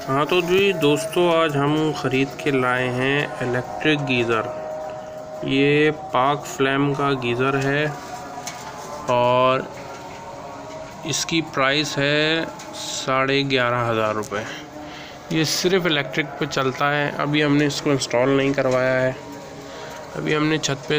हाँ तो जी, दोस्तों, आज हम ख़रीद के लाए हैं इलेक्ट्रिक गीज़र। ये पाक फ्लेम का गीज़र है और इसकी प्राइस है साढ़े ग्यारह हज़ार रुपये ये सिर्फ़ इलेक्ट्रिक पे चलता है। अभी हमने इसको इंस्टॉल नहीं करवाया है। अभी हमने छत पे